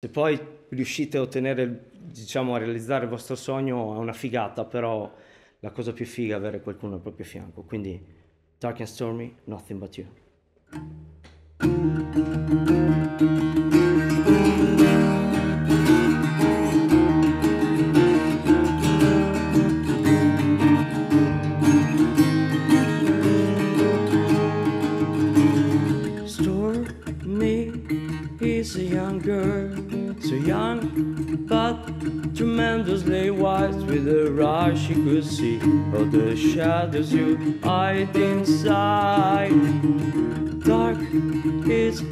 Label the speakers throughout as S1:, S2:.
S1: Se poi riuscite a ottenere, diciamo, a realizzare il vostro sogno è una figata, però la cosa più figa è avere qualcuno al proprio fianco. Quindi, Dark and Stormy, Nothing But You. Stormy is a young girl, so young but tremendously wise. With her eyes, she could see all the shadows you hide inside. Dark is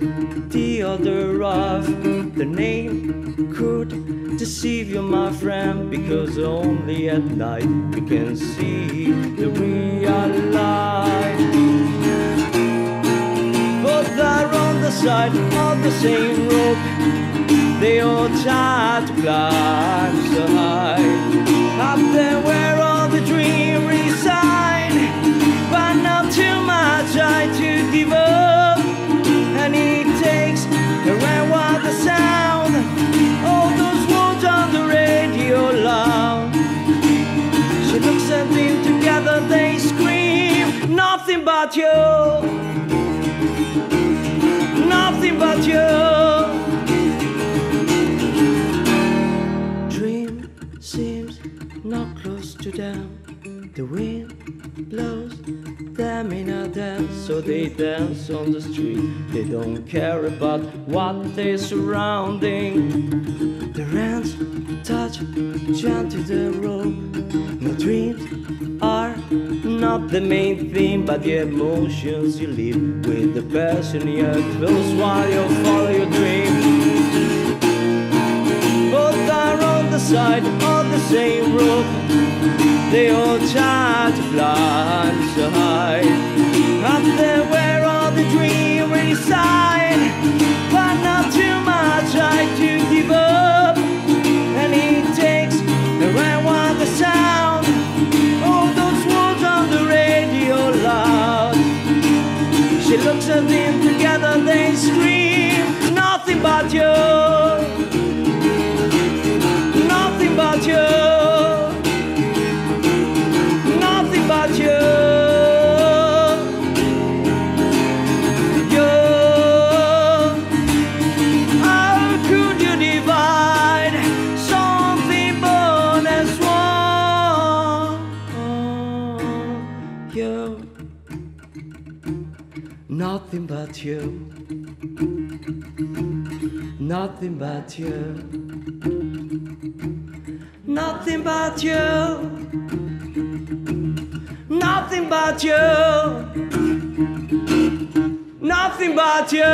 S1: the other of the name could deceive you, my friend, because only at night you can see the real light. Both are on the side of the same rope. They all try to climb so high. Up there where all the dreams reside. But not too much I to give up. And it takes around what the sound. All those words on the radio loud. She looks at them together, they scream. Nothing but you nothing but you. The wind blows them in a dance, so they dance on the street. They don't care about what they're surrounding. Their hands touch gently the rope. No dreams are not the main thing, but the emotions you live with the passion you're close while you follow your dream. Both are on the side of the same rope. They all try to climb so high. Up there where Nothing but you. Nothing but you. Nothing but you. Nothing but you. Nothing but you.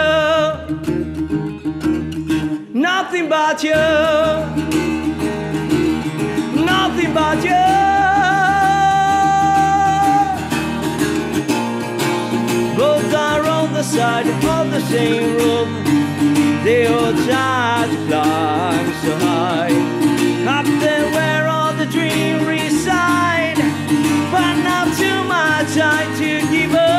S1: Nothing but you. Nothing but you. The same room. All try to climb so high. Up there where all the dreams reside. But not too much I to give up.